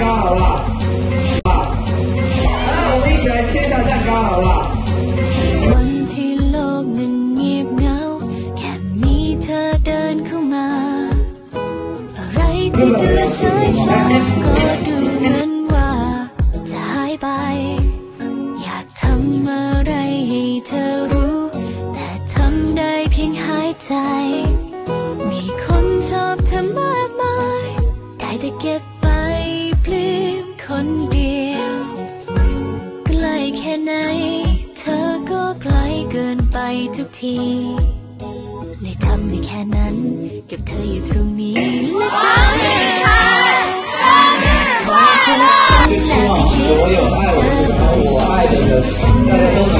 糕好不好？好，那？วันที่โลกเงียบเงา แค่มีเธอเดินเข้ามา อะไรที่เหลือใช้ก็ดูเหมืนว่า จะหายไป อยากทำอะไรให้เธอรู้ แต่ทำได้เพียงหายใจ คนเดียวใกล้แค่ไหน เธอก็ไกลเกินไปทุกทีเลยทำได้แค่นั้น กับเธออยู่ตรงนี้และเธอไม่ได้บกเธอฉันและไม่คิดถึงเธอ